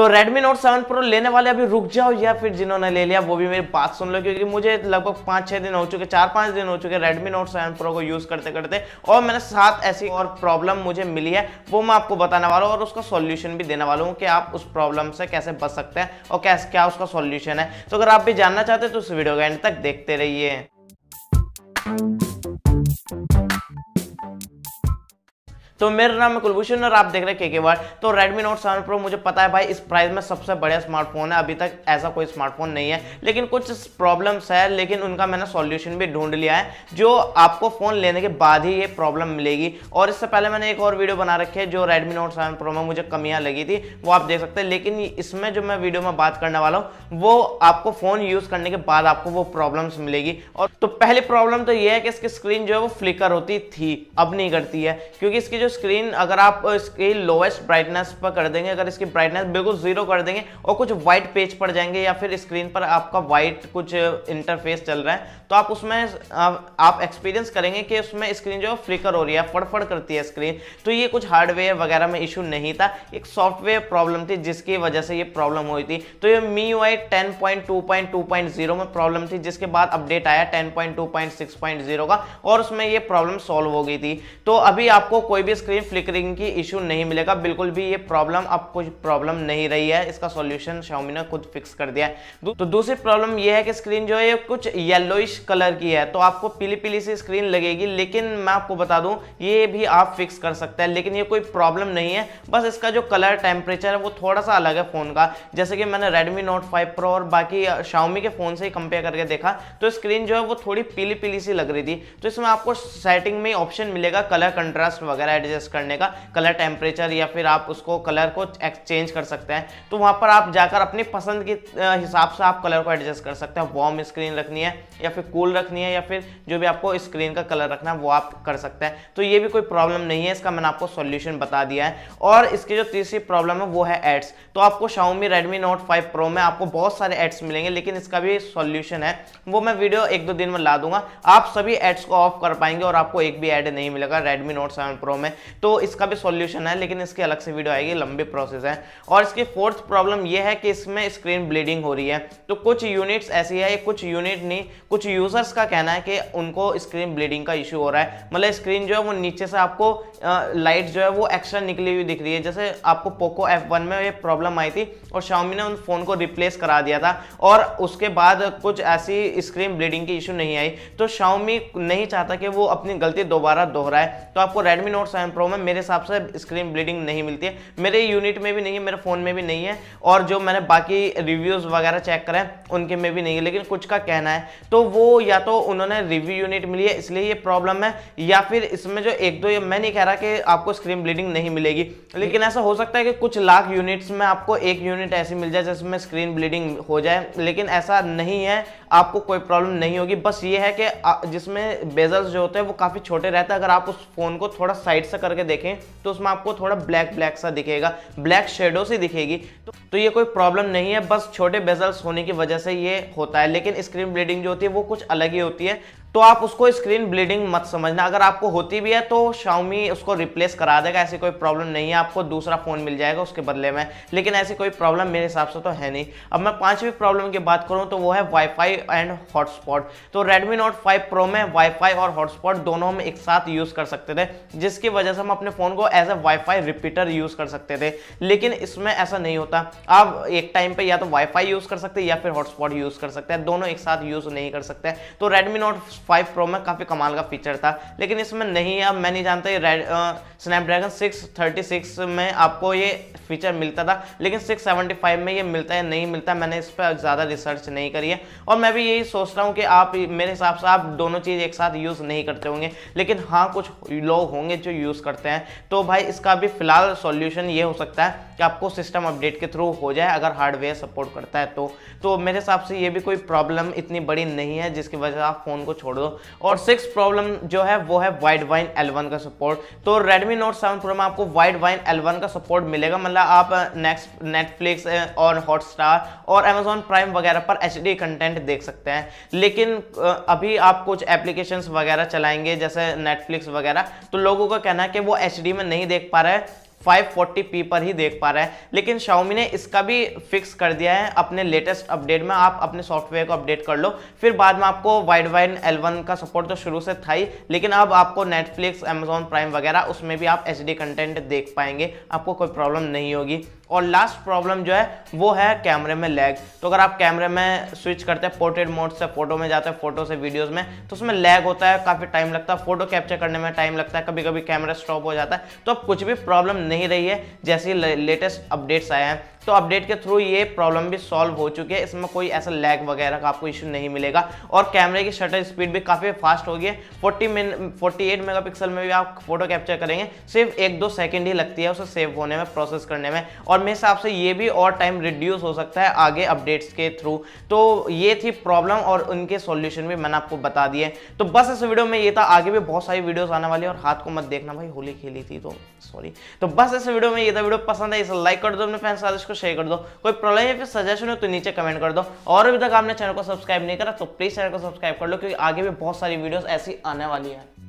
तो Redmi Note 7 Pro लेने वाले अभी रुक जाओ, या फिर जिन्होंने ले लिया, वो भी मेरी बात सुन लो, क्योंकि मुझे लगभग पाँच छः दिन हो चुके, चार, पाँच दिन हो चुके Redmi Note 7 Pro को यूज़ करते करते, और मैंने सात ऐसी और प्रॉब्लम मुझे मिली है, वो मैं आपको बताने वाला हूँ, और उसका सॉल्यूशन भी देने वाला हूँ कि आप उस प्रॉब्लम से कैसे बच सकते हैं, और कैसे, क्या उसका सॉल्यूशन है। तो अगर आप भी जानना चाहते हैं तो इस वीडियो को एंड तक देखते रहिए। तो मेरा नाम है कुलभूषण और आप देख रहे हैं के के तो Redmi Note 7 Pro मुझे पता है भाई, इस प्राइस में सबसे बढ़िया स्मार्टफ़ोन है। अभी तक ऐसा कोई स्मार्टफ़ोन नहीं है। लेकिन कुछ प्रॉब्लम्स है, लेकिन उनका मैंने सॉल्यूशन भी ढूंढ लिया है, जो आपको फ़ोन लेने के बाद ही ये प्रॉब्लम मिलेगी। और इससे पहले मैंने एक और वीडियो बना रखी है, जो रेडमी नोट सेवन प्रो में मुझे कमियाँ लगी थी। वो आप देख सकते हैं। लेकिन इसमें जो मैं वीडियो में बात करने वाला हूँ, वो आपको फ़ोन यूज़ करने के बाद आपको वो प्रॉब्लम्स मिलेगी। और तो पहली प्रॉब्लम तो ये है कि इसकी स्क्रीन जो है वो फ्लिकर होती थी, अब नहीं करती है। क्योंकि इसकी जो स्क्रीन अगर आप इसकी लोएस्ट ब्राइटनेस पर कर देंगे, अगर इसकी ब्राइटनेस बिल्कुल ज़ीरो कर देंगे और कुछ व्हाइट पेज पड़ जाएँगे या फिर स्क्रीन पर आपका व्हाइट कुछ इंटरफेस चल रहा है तो आप उसमें आप एक्सपीरियंस करेंगे कि उसमें स्क्रीन जो फ्लिकर हो रही है, फड़फड़ करती है स्क्रीन तो ये कुछ हार्डवेयर वगैरह में इशू नहीं था, एक सॉफ्टवेयर प्रॉब्लम थी जिसकी वजह से ये प्रॉब्लम हुई थी। तो ये मी यू आई में प्रॉब्लम थी, जिसके बाद अपडेट आया टेन का और उसमें ये प्रॉब्लम सॉल्व हो गई थी। तो अभी आपको कोई भी स्क्रीन फ्लिकरिंग की इशू नहीं मिलेगा। बिल्कुल भी ये प्रॉब्लम अब कुछ प्रॉब्लम नहीं रही है। इसका सॉल्यूशन Xiaomi ने खुद फिक्स कर दिया है। तो दूसरी प्रॉब्लम ये है कि स्क्रीन जो है कुछ येलोइश कलर की है। तो आपको पीली पीली सी स्क्रीन लगेगी, लेकिन मैं आपको बता दूँ, ये भी आप फिक्स कर सकते हैं। लेकिन ये कोई प्रॉब्लम नहीं है। बस इसका जो कलर टेम्परेचर है, वो थोड़ा सा अलग है फ़ोन का। जैसे कि मैंने रेडमी नोट फाइव प्रो और बाकी Xiaomi के फ़ोन से ही कंपेयर करके देखा तो स्क्रीन जो है, वो थोड़ी पीली पीली सी लग रही थी। तो इसमें आपको सेटिंग में ऑप्शन मिलेगा कलर कंट्रास्ट वगैरह एडजस्ट करने का कलर टेम्परेचर या फिर आप उसको कलर को एक्सचेंज कर सकते हैं। तो वहाँ पर आप जाकर अपनी पसंद के हिसाब से आप कलर को एडजस्ट कर सकते हैं। वॉर्म स्क्रीन रखनी है या फिर कूल रखनी है या फिर जो भी आपको स्क्रीन का कलर रखना है, वो आप कर सकते हैं। तो ये भी कोई प्रॉब्लम नहीं है, इसका मैंने आपको सोल्यूशन बता दिया है। और इसकी जो तीसरी प्रॉब्लम है, वो है एड्स तो आपको Xiaomi Redmi Note 5 Pro में आपको बहुत सारे एड्स मिलेंगे, लेकिन इसका भी सॉल्यूशन है। वो मैं वीडियो एक दो दिन में ला दूँगा। आप सभी एड्स को ऑफ़ कर पाएँगे और आपको एक भी एड नहीं मिलेगा Redmi Note 7 Pro में। तो इसका भी सॉल्यूशन है, लेकिन इसकी अलग से वीडियो आएगी, लंबी प्रोसेस है। और इसकी फोर्थ प्रॉब्लम यह है कि इसमें स्क्रीन ब्लीडिंग हो रही है। तो कुछ यूनिट्स ऐसी है, कुछ यूनिट नहीं, कुछ यूज़र्स का कहना है कि उनको स्क्रीन ब्लीडिंग का इशू हो रहा है। मतलब स्क्रीन जो है वो नीचे से आपको लाइट जो है वो एक्स्ट्रा निकली हुई दिख रही है। जैसे आपको पोको F1 में ये प्रॉब्लम आई थी और Xiaomi ने उन फ़ोन को रिप्लेस करा दिया था और उसके बाद कुछ ऐसी स्क्रीन ब्लीडिंग की इशू नहीं आई। तो Xiaomi नहीं चाहता कि वो अपनी गलती दोबारा दोहराए। तो आपको रेडमी Note 7 Pro में मेरे हिसाब से स्क्रीन ब्लीडिंग नहीं मिलती है। मेरे यूनिट में भी नहीं है, मेरे फ़ोन में भी नहीं है। और जो मैंने बाकी रिव्यूज़ वगैरह चेक करें उनके में भी नहीं है। लेकिन कुछ का कहना है तो वो या तो उन्होंने रिव्यू यूनिट मिली है, इसलिए ये प्रॉब्लम है, या फिर इसमें जो एक दो मैं नहीं कह रहा कि आपको स्क्रीन ब्लीडिंग नहीं मिलेगी। लेकिन ऐसा हो सकता है कि कुछ लाख यूनिट्स में आपको एक यूनिट ऐसी मिल जाए जिसमें स्क्रीन ब्लीडिंग हो जाए, लेकिन ऐसा नहीं है, आपको कोई प्रॉब्लम नहीं होगी। बस ये है कि जिसमें बेजल्स जो होते हैं, वो काफ़ी छोटे रहते हैं। अगर आप उस फ़ोन को थोड़ा साइड से करके देखें तो उसमें आपको थोड़ा ब्लैक ब्लैक सा दिखेगा। ब्लैक शेडो से दिखेगी। तो, तो ये कोई प्रॉब्लम नहीं है बस छोटे बेजल्स होने की वजह से ये होता है। लेकिन स्क्रीन ब्लीडिंग जो होती है वो कुछ अलग ही होती है। तो आप उसको स्क्रीन ब्लीडिंग मत समझना। अगर आपको होती भी है तो Xiaomi उसको रिप्लेस करा देगा, ऐसी कोई प्रॉब्लम नहीं है। आपको दूसरा फ़ोन मिल जाएगा उसके बदले में। लेकिन ऐसी कोई प्रॉब्लम मेरे हिसाब से तो है नहीं। अब मैं पांचवी प्रॉब्लम की बात करूँ तो वो है वाईफाई एंड हॉटस्पॉट तो रेडमी नोट फाइव प्रो में वाईफाई और हॉटस्पॉट दोनों हम एक साथ यूज़ कर सकते थे, जिसकी वजह से हम अपने फ़ोन को as a wifi repeater use कर सकते थे। लेकिन इसमें ऐसा नहीं होता। आप एक टाइम पर या तो वाईफाई यूज़ कर सकते या फिर हॉटस्पॉट यूज़ कर सकते हैं। दोनों एक साथ यूज़ नहीं कर सकते। तो रेडमी नोट फाइव प्रो में काफ़ी कमाल का फीचर था। लेकिन इसमें नहीं है अब मैं नहीं जानता ये स्नैपड्रैगन सिक्स थर्टी सिक्स में आपको ये फीचर मिलता था। लेकिन सिक्स सेवेंटी फाइव में ये मिलता है नहीं मिलता, मैंने इस पर ज़्यादा रिसर्च नहीं करी है। और मैं भी यही सोच रहा हूँ कि आप, मेरे हिसाब से आप दोनों चीज़ एक साथ यूज़ नहीं करते होंगे। लेकिन हाँ कुछ लोग होंगे जो यूज़ करते हैं। तो भाई, इसका भी फ़िलहाल सॉल्यूशन ये हो सकता है। कि आपको सिस्टम अपडेट के थ्रू हो जाए, अगर हार्डवेयर सपोर्ट करता है तो। तो मेरे हिसाब से ये भी कोई प्रॉब्लम इतनी बड़ी नहीं है, जिसकी वजह से आप फ़ोन को छोड़ दो। और सिक्स प्रॉब्लम जो है, वो है वाइड वाइन एल का सपोर्ट तो रेडमी नोट सेवन प्रो में आपको वाइड वाइन एल का सपोर्ट मिलेगा। मतलब आप नेक्स्ट नेटफ्लिक्स और हॉटस्टार और अमेजोन प्राइम वगैरह पर HD कंटेंट देख सकते हैं। लेकिन अभी आप कुछ एप्लीकेशंस वगैरह चलाएँगे, जैसे नेटफ्लिक्स वगैरह तो लोगों का कहना है कि वो HD में नहीं देख पा रहे हैं 540p पर ही देख पा रहा है। लेकिन Xiaomi ने इसका भी फिक्स कर दिया है। अपने लेटेस्ट अपडेट में आप अपने सॉफ्टवेयर को अपडेट कर लो। फिर बाद में आपको वाइड वाइन एल का सपोर्ट तो शुरू से था ही। लेकिन अब आपको नेटफ्लिक्स अमेजोन प्राइम वगैरह, उसमें भी आप HD कंटेंट देख पाएँगे। आपको कोई प्रॉब्लम नहीं होगी। और लास्ट प्रॉब्लम जो है, वो है कैमरे में लैग तो अगर आप कैमरे में स्विच करते हैं पोर्ट्रेट मोड से फ़ोटो में जाते हैं फ़ोटो से वीडियोस में तो उसमें लैग होता है, काफ़ी टाइम लगता है फ़ोटो कैप्चर करने में टाइम लगता है कभी कभी कैमरा स्टॉप हो जाता है तो अब कुछ भी प्रॉब्लम नहीं रही है, जैसे लेटेस्ट अपडेट्स आए हैं तो अपडेट के थ्रू ये प्रॉब्लम भी सॉल्व हो चुकी है। इसमें कोई ऐसा लैग वगैरह का आपको इशू नहीं मिलेगा। और कैमरे की शटर स्पीड भी काफ़ी फास्ट होगी है। फोर्टी फोर्टी एट मेगा में भी आप फ़ोटो कैप्चर करेंगे। सिर्फ़ एक दो सेकेंड ही लगती है उसे सेव होने में प्रोसेस करने में। और मेरे हिसाब से ये भी और टाइम रिड्यूस हो सकता है आगे अपडेट्स के थ्रू। तो ये थी प्रॉब्लम और उनके सॉल्यूशन भी मैंने आपको बता दिए। तो बस इस वीडियो में ये था। आगे भी बहुत सारी वीडियोस आने वाली और हाथ को मत देखना भाई, होली खेली थी तो सॉरी तो बस इस वीडियो में ये था। वीडियो पसंद है इसे लाइक कर दो अपने फैंस इसको शेयर कर दो। कोई प्रॉब्लम या फिर सजेशन हो तो नीचे कमेंट कर दो। और अभी तक आपने चैनल को सब्सक्राइब नहीं करा तो प्लीज़ चैनल को सब्सक्राइब कर लो, क्योंकि आगे भी बहुत सारी वीडियोस ऐसी आने वाली है।